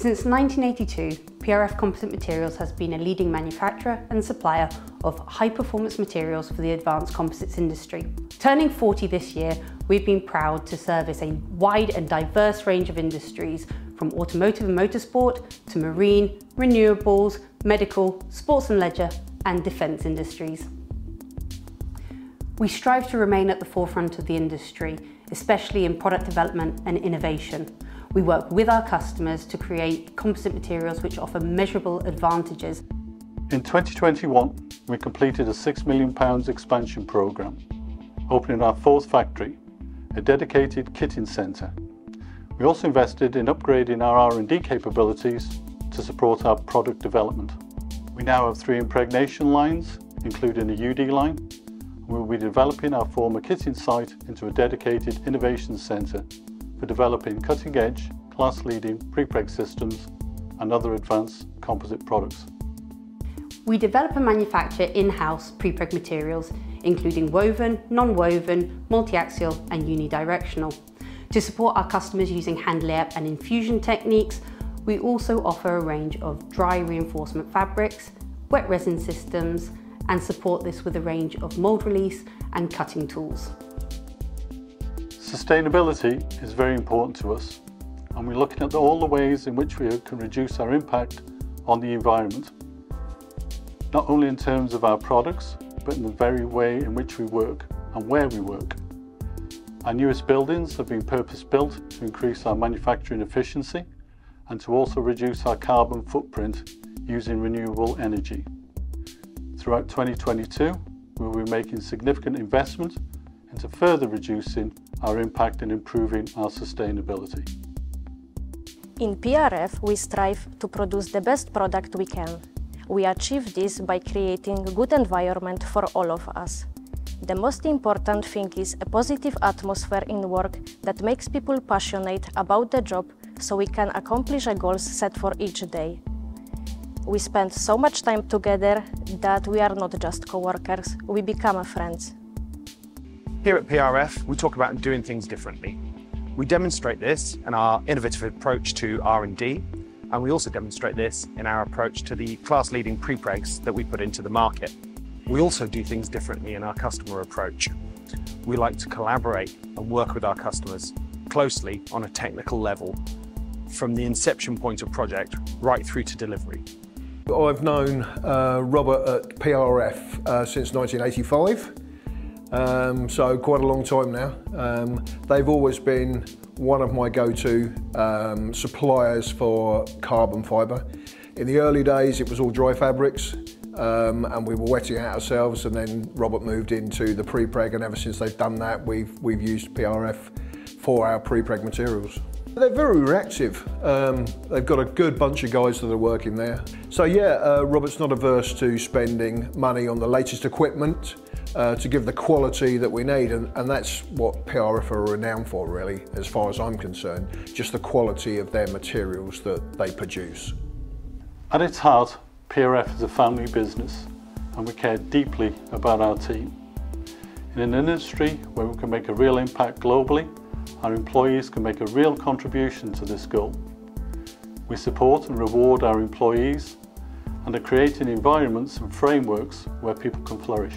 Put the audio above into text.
Since 1982, PRF Composite Materials has been a leading manufacturer and supplier of high-performance materials for the advanced composites industry. Turning 40 this year, we've been proud to service a wide and diverse range of industries from automotive and motorsport to marine, renewables, medical, sports and leisure and defence industries. We strive to remain at the forefront of the industry, especially in product development and innovation. We work with our customers to create composite materials which offer measurable advantages. In 2021, we completed a £6 million expansion programme, opening our fourth factory, a dedicated kitting centre. We also invested in upgrading our R&D capabilities to support our product development. We now have three impregnation lines, including a UD line. We will be developing our former kitting site into a dedicated innovation centre for developing cutting-edge, class-leading prepreg systems and other advanced composite products. We develop and manufacture in-house prepreg materials, including woven, non-woven, multi-axial and unidirectional. To support our customers using hand layup and infusion techniques, we also offer a range of dry reinforcement fabrics, wet resin systems, and support this with a range of mould release and cutting tools. Sustainability is very important to us and we're looking at all the ways in which we can reduce our impact on the environment. Not only in terms of our products, but in the very way in which we work and where we work. Our newest buildings have been purpose-built to increase our manufacturing efficiency and to also reduce our carbon footprint using renewable energy. Throughout 2022, we will be making significant investment into further reducing our impact in improving our sustainability. In PRF, we strive to produce the best product we can. We achieve this by creating a good environment for all of us. The most important thing is a positive atmosphere in work that makes people passionate about the job so we can accomplish the goals set for each day. We spend so much time together that we are not just co-workers, we become friends. Here at PRF, we talk about doing things differently. We demonstrate this in our innovative approach to R&D, and we also demonstrate this in our approach to the class-leading prepregs that we put into the market. We also do things differently in our customer approach. We like to collaborate and work with our customers closely on a technical level, from the inception point of project right through to delivery. I've known uh, Robert at PRF uh, since 1985. Um, so quite a long time now. Um, they've always been one of my go-to um, suppliers for carbon fibre. In the early days it was all dry fabrics um, and we were wetting it ourselves and then Robert moved into the pre-preg and ever since they've done that we've, we've used PRF for our pre-preg materials. They're very reactive. Um, they've got a good bunch of guys that are working there. So yeah, uh, Robert's not averse to spending money on the latest equipment uh, to give the quality that we need and, and that's what PRF are renowned for really, as far as I'm concerned, just the quality of their materials that they produce. At its heart, PRF is a family business and we care deeply about our team. In an industry where we can make a real impact globally, our employees can make a real contribution to this goal. We support and reward our employees and are creating environments and frameworks where people can flourish.